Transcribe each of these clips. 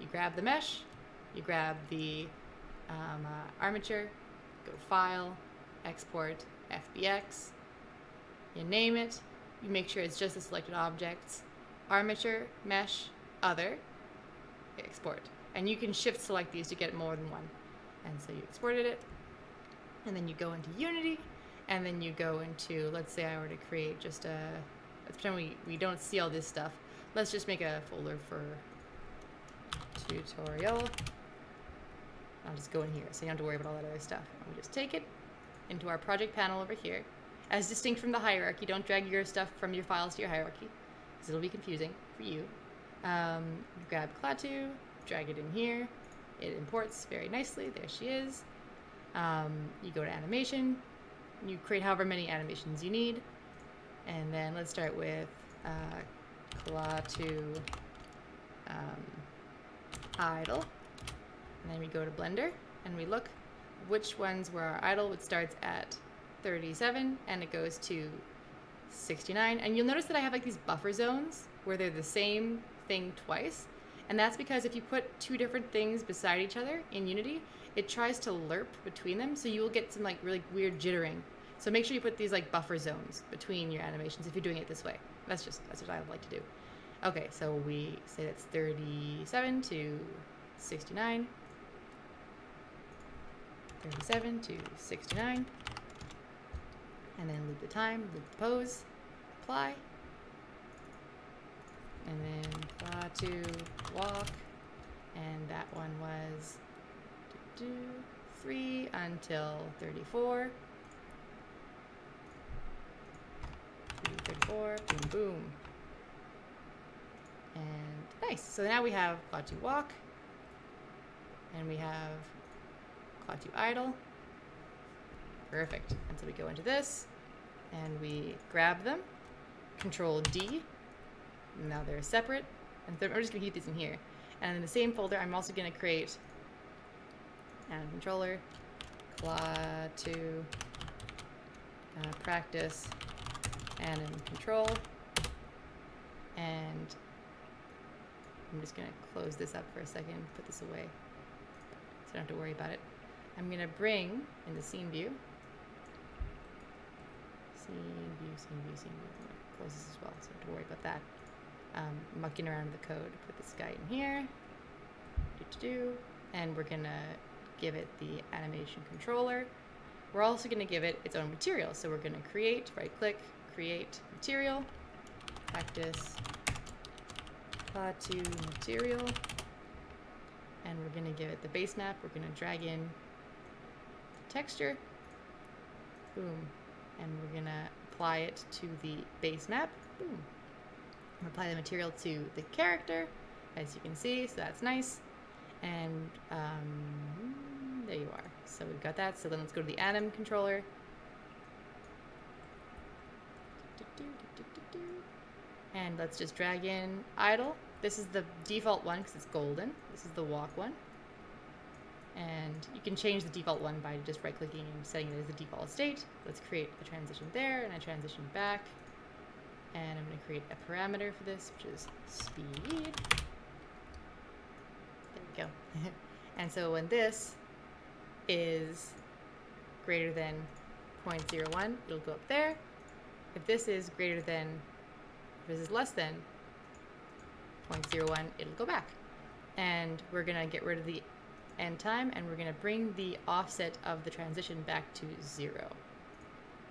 you grab the mesh, you grab the um, uh, armature, go File, Export, FBX, you name it, you make sure it's just the selected objects, armature, mesh, other, export. And you can shift select these to get more than one. And so you exported it, and then you go into Unity, and then you go into, let's say I were to create just a, let's pretend we, we don't see all this stuff. Let's just make a folder for tutorial. I'll just go in here, so you don't have to worry about all that other stuff. We just take it into our project panel over here. As distinct from the hierarchy, don't drag your stuff from your files to your hierarchy, because it'll be confusing for you. Um, grab Klaatu, drag it in here. It imports very nicely. There she is. Um, you go to animation. You create however many animations you need. And then let's start with uh, Klaatu um, idle. And then we go to Blender and we look which ones were our idle, which starts at 37 and it goes to 69. And you'll notice that I have like these buffer zones where they're the same thing twice. And that's because if you put two different things beside each other in Unity, it tries to lerp between them. So you will get some like really weird jittering. So make sure you put these like buffer zones between your animations if you're doing it this way. That's just, that's what I would like to do. Okay, so we say that's 37 to 69. 37 to 69. And then loop the time, loop the pose, apply. And then fly to walk. And that one was do, do, 3 until 34. 34, boom, boom. Nice. So now we have Klaatu walk. And we have Klaatu idle. Perfect. And so we go into this and we grab them. Control D. Now they're separate. And I'm just gonna keep these in here. And in the same folder, I'm also gonna create and controller, Klaatu, uh, practice, and in control. And I'm just gonna close this up for a second, put this away, so I don't have to worry about it. I'm gonna bring in the scene view, scene view, scene view, scene view. I'm close this as well, so I don't have to worry about that. Um, mucking around with the code. Put this guy in here, do to do, and we're gonna give it the animation controller. We're also gonna give it its own material. So we're gonna create, right click, create material, practice, Klaatu material, and we're gonna give it the base map. We're gonna drag in the texture, boom, and we're gonna apply it to the base map, boom. Apply the material to the character, as you can see, so that's nice. And um, there you are. So we've got that. So then let's go to the atom controller. And let's just drag in idle. This is the default one because it's golden. This is the walk one. And you can change the default one by just right clicking and setting it as the default state. Let's create a transition there and a transition back. And I'm going to create a parameter for this, which is speed. There we go. and so when this is greater than 0.01, it'll go up there. If this is greater than, if this is less than 0.01, it'll go back. And we're gonna get rid of the end time and we're gonna bring the offset of the transition back to zero.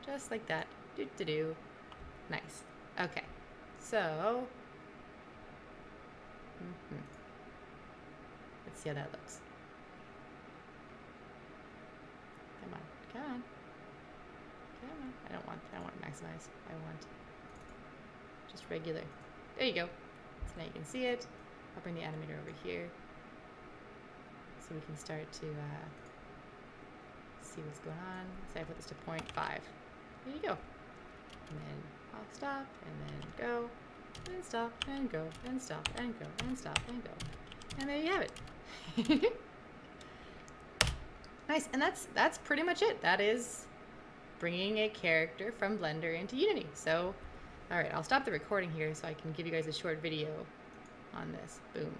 Just like that. Do do do. Nice. Okay. So, mm -hmm. let's see how that looks. Come on, come on. Come on. I don't want I don't want maximize. I want just regular. There you go. So now you can see it. I'll bring the animator over here so we can start to uh, see what's going on. Say I put this to 0.5. There you go. And then I'll stop and then go and stop and go and stop and go and stop and go. And there you have it. nice. And that's that's pretty much it. That is bringing a character from Blender into Unity. So, all right, I'll stop the recording here so I can give you guys a short video on this. Boom.